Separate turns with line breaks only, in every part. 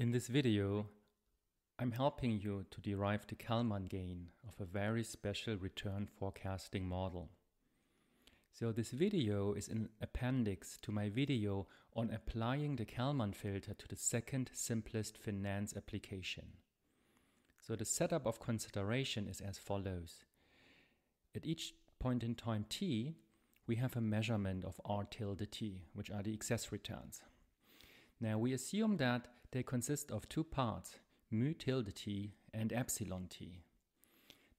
In this video, I'm helping you to derive the Kalman gain of a very special return forecasting model. So this video is an appendix to my video on applying the Kalman filter to the second simplest finance application. So the setup of consideration is as follows. At each point in time t, we have a measurement of r tilde t, which are the excess returns. Now we assume that they consist of two parts, mu tilde t and epsilon t.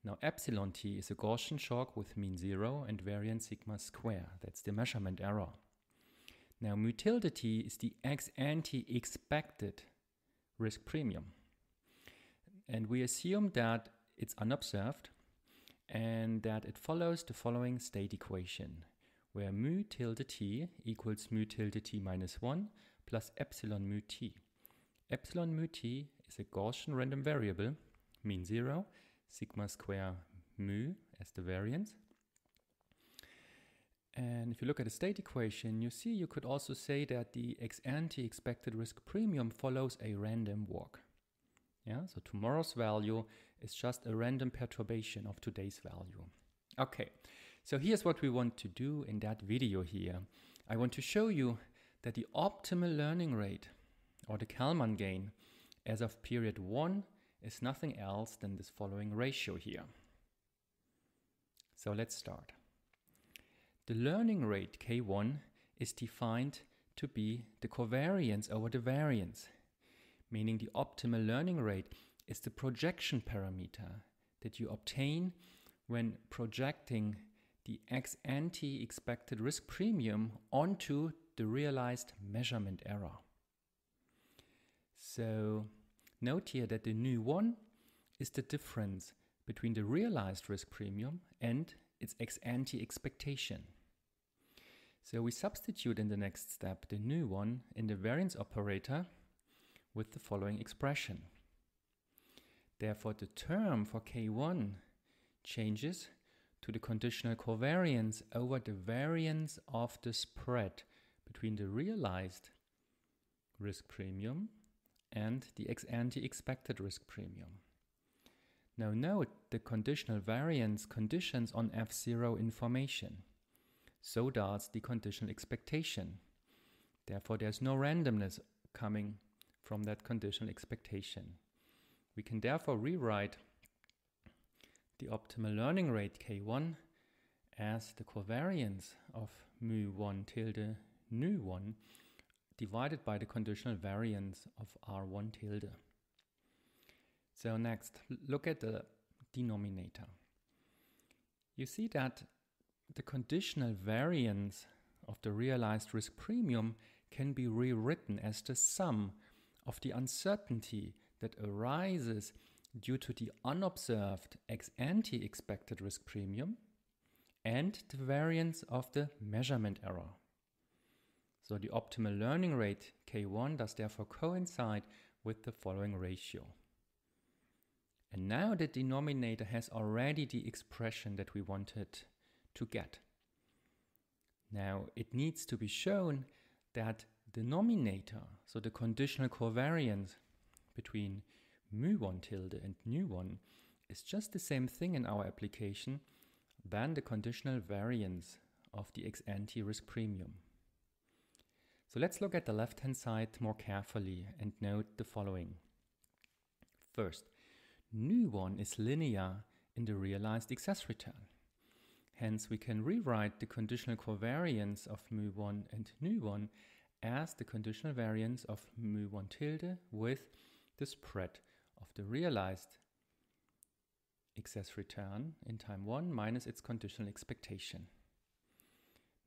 Now epsilon t is a Gaussian shock with mean zero and variance sigma square. That's the measurement error. Now mu tilde t is the ex ante expected risk premium. And we assume that it's unobserved and that it follows the following state equation, where mu tilde t equals mu tilde t minus 1 plus epsilon mu t. Epsilon mu t is a Gaussian random variable, mean 0, sigma square mu as the variance. And if you look at the state equation, you see you could also say that the ex ante expected risk premium follows a random walk. Yeah, so tomorrow's value is just a random perturbation of today's value. Okay, so here's what we want to do in that video here. I want to show you that the optimal learning rate or the Kalman gain as of period 1 is nothing else than this following ratio here. So let's start. The learning rate K1 is defined to be the covariance over the variance, meaning the optimal learning rate is the projection parameter that you obtain when projecting the ex ante expected risk premium onto the realized measurement error. So note here that the nu 1 is the difference between the realized risk premium and its ex ante expectation. So we substitute in the next step the nu 1 in the variance operator with the following expression. Therefore, the term for K1 changes to the conditional covariance over the variance of the spread between the realized risk premium and the ex ante expected risk premium. Now note the conditional variance conditions on F0 information. So does the conditional expectation. Therefore, there's no randomness coming from that conditional expectation. We can therefore rewrite the optimal learning rate K1 as the covariance of mu1 tilde nu1 divided by the conditional variance of r1 tilde. So next, look at the denominator. You see that the conditional variance of the realized risk premium can be rewritten as the sum of the uncertainty that arises due to the unobserved ex ante expected risk premium and the variance of the measurement error. So the optimal learning rate K1 does therefore coincide with the following ratio. And now the denominator has already the expression that we wanted to get. Now it needs to be shown that the denominator, so the conditional covariance between mu1 tilde and nu1 is just the same thing in our application than the conditional variance of the ex ante risk premium. So let's look at the left hand side more carefully and note the following. First, nu1 is linear in the realized excess return. Hence, we can rewrite the conditional covariance of mu1 and nu1 as the conditional variance of mu1 tilde with the spread of the realized excess return in time 1 minus its conditional expectation.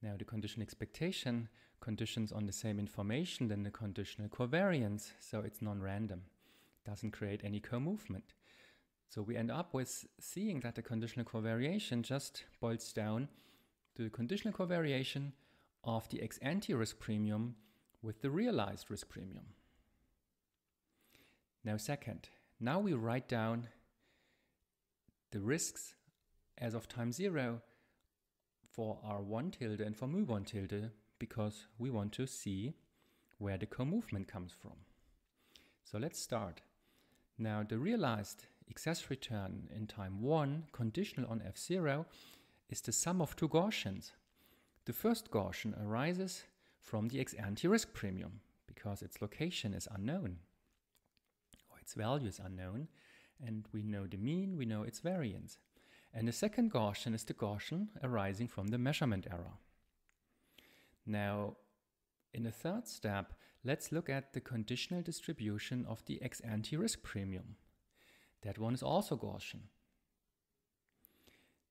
Now the conditional expectation conditions on the same information than the conditional covariance, so it's non-random. Doesn't create any co-movement. So we end up with seeing that the conditional covariation just boils down to the conditional covariation of the ex ante risk premium with the realized risk premium. Now second, now we write down the risks as of time zero for R1 tilde and for mu1 tilde because we want to see where the co-movement comes from. So let's start. Now the realized excess return in time 1 conditional on f0 is the sum of two Gaussians. The first Gaussian arises from the ex ante risk premium because its location is unknown or its value is unknown and we know the mean, we know its variance. And the second Gaussian is the Gaussian arising from the measurement error. Now, in the third step, let's look at the conditional distribution of the ex ante risk premium. That one is also Gaussian.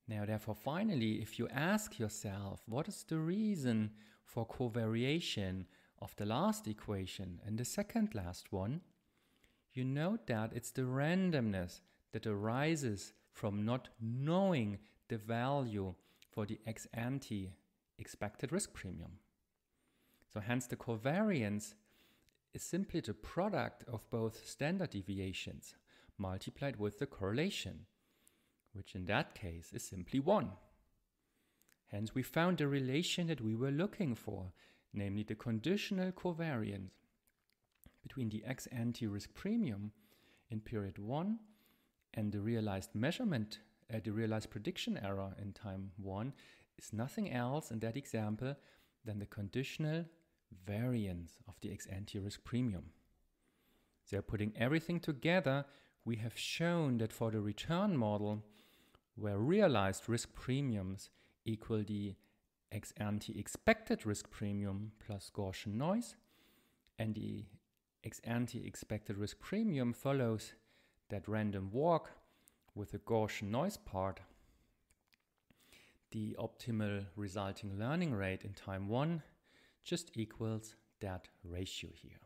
Now, therefore, finally, if you ask yourself, what is the reason for covariation of the last equation and the second last one, you note that it's the randomness that arises from not knowing the value for the ex ante expected risk premium. So, hence, the covariance is simply the product of both standard deviations multiplied with the correlation, which in that case is simply 1. Hence, we found the relation that we were looking for, namely the conditional covariance between the ex ante risk premium in period 1 and the realized measurement, uh, the realized prediction error in time 1 is nothing else in that example than the conditional variance of the ex ante risk premium. So, putting everything together, we have shown that for the return model, where realized risk premiums equal the ex ante expected risk premium plus Gaussian noise, and the ex ante expected risk premium follows that random walk with a Gaussian noise part, the optimal resulting learning rate in time 1 just equals that ratio here.